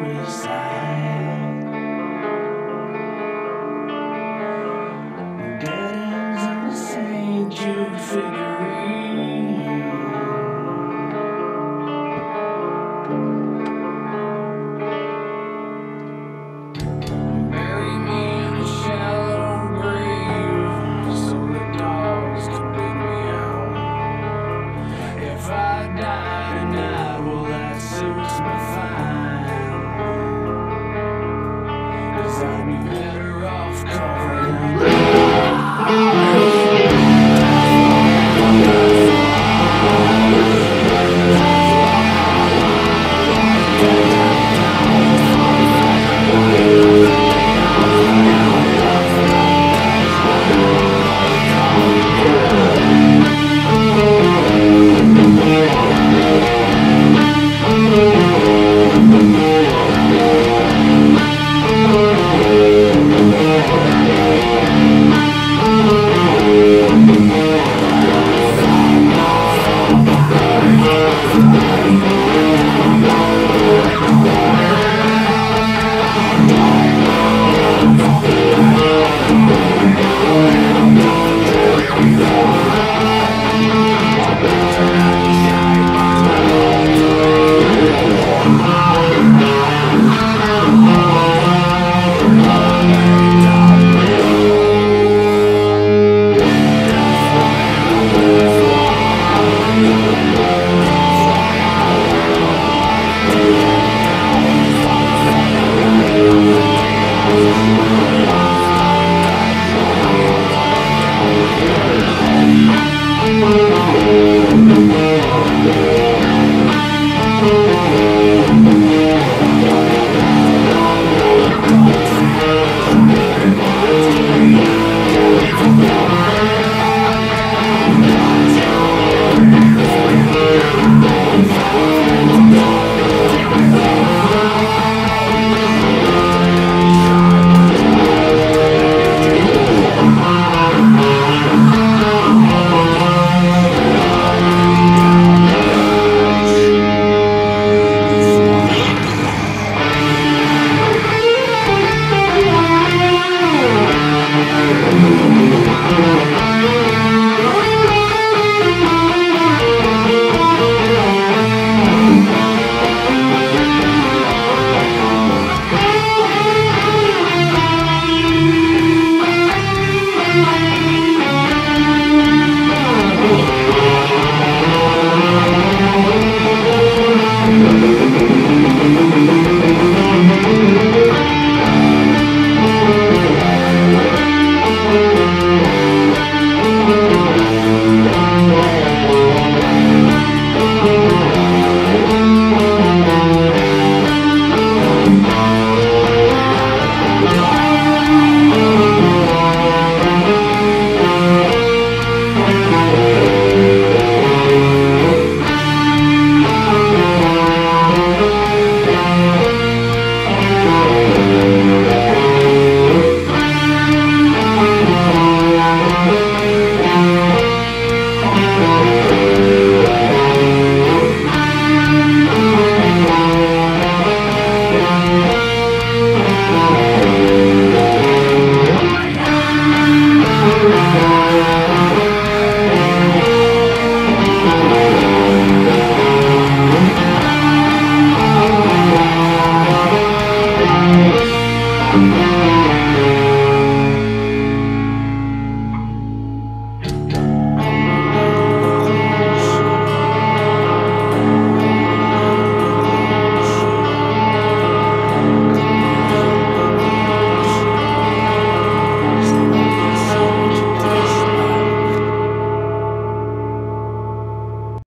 reside.